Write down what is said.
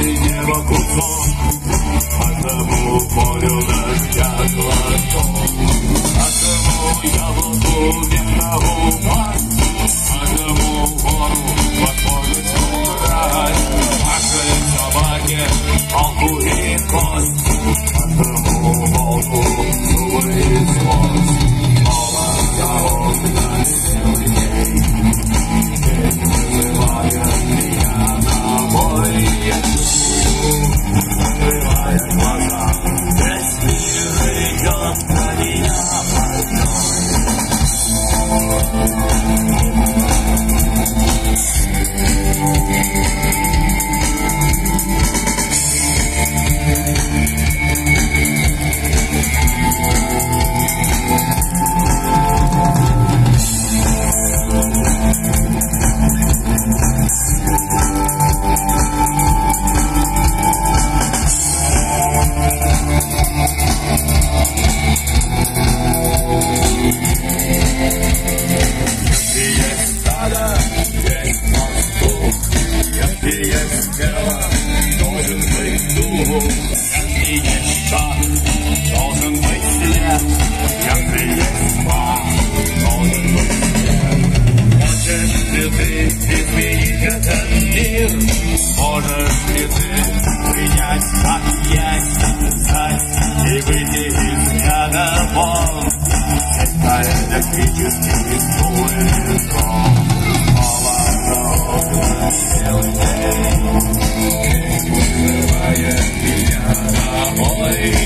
i nieba kufo, Bywają łaga электрическим рисунком. Молоток белый день, укрывает меня домой.